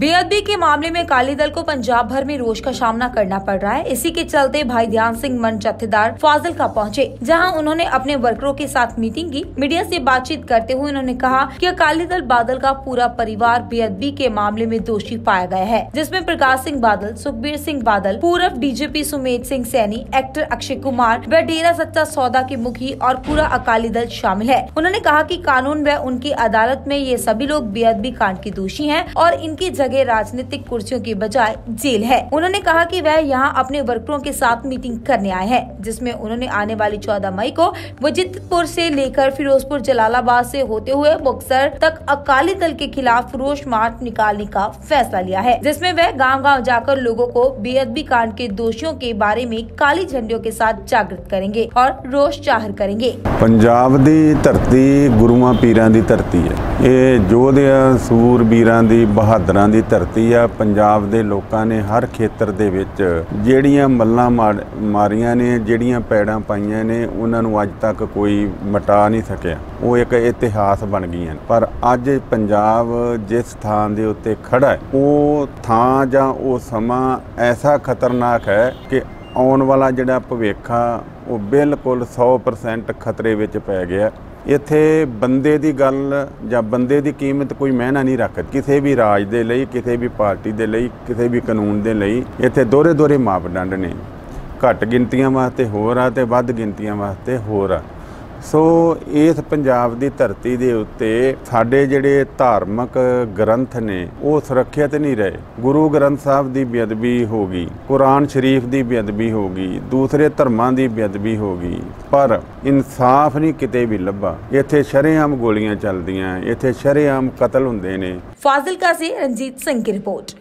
बेअदबी के मामले में अकाली दल को पंजाब भर में रोष का सामना करना पड़ रहा है। इसी के चलते भाई ध्यान सिंह मन जत्थेदार फाजिल का पहुँचे, जहाँ उन्होंने अपने वर्करों के साथ मीटिंग की। मीडिया से बातचीत करते हुए उन्होंने कहा कि अकाली दल बादल का पूरा परिवार बेअदबी के मामले में दोषी पाया गया है, जिसमें प्रकाश सिंह बादल, सुखबीर सिंह बादल पूर्व डीजीपी सुमेध सिंह सैनी, एक्टर अक्षय कुमार व डेरा सच्चा सौदा के मुखी और पूरा अकाली दल शामिल है। उन्होंने कहा कि कानून व उनकी अदालत में ये सभी लोग बेअदबी कांड के दोषी हैं और इनकी जगह राजनीतिक कुर्सियों की बजाय जेल है उन्होंने कहा कि वह यहाँ अपने वर्करों के साथ मीटिंग करने आए हैं जिसमें उन्होंने आने वाली 14 मई को वजितपुर से लेकर फिरोजपुर जलालाबाद से होते हुए मुक्सर तक अकाली दल के खिलाफ रोष मार्च निकालने का फैसला लिया है जिसमें वह गांव गांव जाकर लोगों को बेअदबी कांड के दोषियों के बारे में काली झंडियों के साथ जागृत करेंगे और रोष जाहिर करेंगे ਪੰਜਾਬ ਦੀ ਧਰਤੀ ਗੁਰੂਆਂ ਪੀਰਾਂ ਦੀ ਧਰਤੀ ਹੈ ਇਹ ਯੋਧਿਆਂ ਸੂਰਬੀਰਾਂ ਦੀ ਬਹਾਦਰਾਂ ਦੀ ਧਰਤੀ ਆ, ਪੰਜਾਬ ਦੇ ਲੋਕਾਂ ਨੇ ਹਰ ਖੇਤਰ ਦੇ ਵਿੱਚ ਜਿਹੜੀਆਂ ਮੱਲਾਂ ਮਾਰ- ਮਾਰੀਆਂ ਨੇ, ਜਿਹੜੀਆਂ ਪੈੜਾਂ ਪਾਈਆਂ ਨੇ, ਉਹਨਾਂ ਨੂੰ ਅੱਜ ਤੱਕ ਕੋਈ ਮਟਾ ਨਹੀਂ ਸਕਿਆ। ਉਹ ਇੱਕ ਇਤਿਹਾਸ ਬਣ ਗਈਆਂ ਪਰ ਅੱਜ ਪੰਜਾਬ ਜਿਸ ਥਾਂ ਦੇ ਉੱਤੇ ਖੜਾ ਹੈ, ਉਹ ਥਾਂ ਜਾਂ ਉਹ ਸਮਾਂ ਐਸਾ ਖਤਰਨਾਕ ਹੈ ਕਿ ਆਉਣ ਵਾਲਾ ਜਿਹੜਾ ਭਵਿੱਖ ਆ, ਉਹ ਬਿਲਕੁਲ 100% ਖਤਰੇ ਵਿੱਚ ਪੈ ਗਿਆ। ਇੱਥੇ ਬੰਦੇ ਦੀ ਗੱਲ ਜਾਂ ਬੰਦੇ ਦੀ ਕੀਮਤ ਕੋਈ ਮਹਿਨਾ ਨਹੀਂ ਰੱਖਦੀ। ਕਿਸੇ ਵੀ ਰਾਜ ਦੇ ਲਈ, ਕਿਸੇ ਵੀ ਪਾਰਟੀ ਦੇ ਲਈ, ਕਿਸੇ ਵੀ ਕਾਨੂੰਨ ਦੇ ਲਈ ਇੱਥੇ ਦੋਹਰੇ ਦੋਹਰੇ ਮਾਪਦੰਡ ਨੇ। ਘੱਟ ਗਿਣਤੀਆਂ ਵਾਸਤੇ ਹੋਰ ਆ ਤੇ ਵੱਧ ਗਿਣਤੀਆਂ ਵਾਸਤੇ ਹੋਰ ਆ। ਸੋ ਇਸ ਪੰਜਾਬ ਦੀ ਧਰਤੀ ਦੇ ਉੱਤੇ ਸਾਡੇ ਜਿਹੜੇ ਧਾਰਮਿਕ ਗ੍ਰੰਥ ਨੇ, ਉਹ ਸੁਰੱਖਿਅਤ ਨਹੀਂ ਰਹੇ। ਗੁਰੂ ਗ੍ਰੰਥ ਸਾਹਿਬ ਦੀ ਬੇਅਦਬੀ ਹੋ ਗਈ, ਕੁਰਾਨ ਸ਼ਰੀਫ ਦੀ ਬੇਅਦਬੀ ਹੋ ਗਈ, ਦੂਸਰੇ ਧਰਮਾਂ ਦੀ ਬੇਅਦਬੀ ਹੋ ਗਈ। ਪਰ ਇਨਸਾਫ ਨਹੀਂ ਕਿਤੇ ਵੀ ਲੱਭਾ। ਇੱਥੇ ਸ਼ਰੇਆਮ ਗੋਲੀਆਂ ਚੱਲਦੀਆਂ, ਇੱਥੇ ਸ਼ਰੇਆਮ ਕਤਲ ਹੁੰਦੇ ਨੇ। ਫਾਜ਼ਿਲ ਕਾਜ਼ੀ ਰਣਜੀਤ ਸਿੰਘ ਦੀ ਰਿਪੋਰਟ।